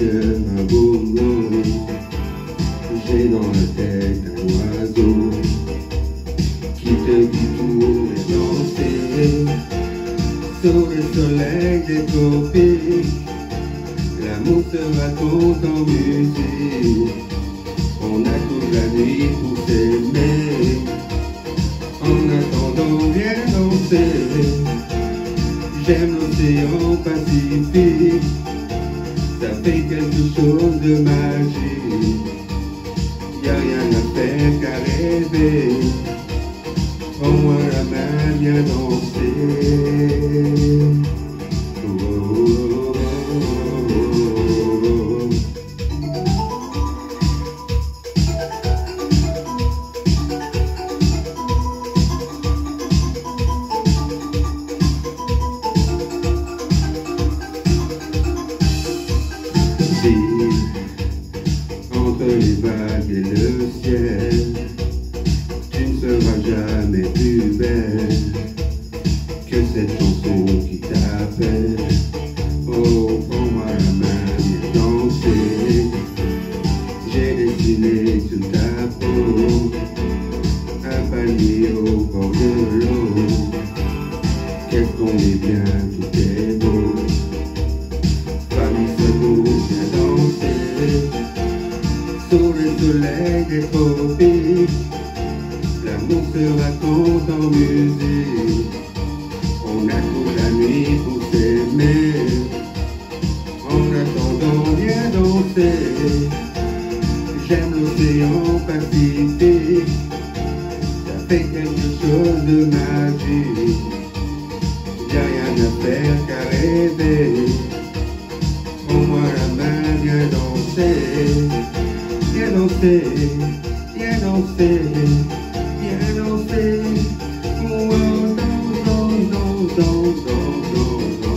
j'ai dans le cœur un bonbon, j'ai dans la tête un oiseau qui te dit tout et danser sur le soleil des tropiques. L'amour sera tout en musique. On a toute la nuit pour s'aimer. En attendant, viens danser. J'aime l'océan Pacifique. Ça fait quelque chose de magique. Y'a rien à faire qu'à rêver. Entre les vagues et le ciel, tu ne seras jamais plus belle que cette chanson qui t'appelle. Oh, prends-moi la main, viens danser. J'ai dessiné sur ta peau un panier au bord de l'eau. Qu'est-ce qu'on est bien, des tropiques. L'amour se raconte en musique. On a toute la nuit pour s'aimer. En attendant, viens danser. J'aime l'océan Pacifique. Ça fait quelque chose de magique. Y'a rien à faire qu'à rêver fitting, yeah, no fitting, yeah, no fitting. Well, no, no, no, no, no, no, no.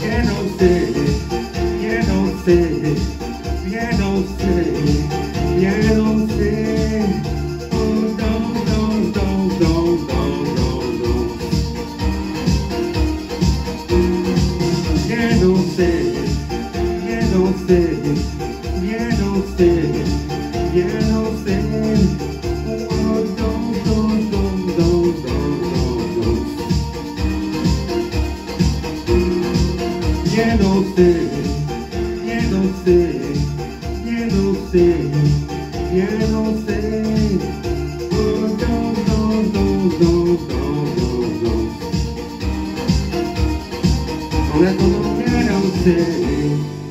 Yeah, no fitting, yeah, no fitting, yeah, no fitting. sin, yeah, no sin, yeah, no sin. Oh, don't, don't, don't, don't, don't, don't. Yeah, no sin, yeah, no sin, yeah, no sin, yeah, no sin. Oh, don't, don't, don't, don't, don't, don't, don't. Oh, that's a little, yeah, no sin.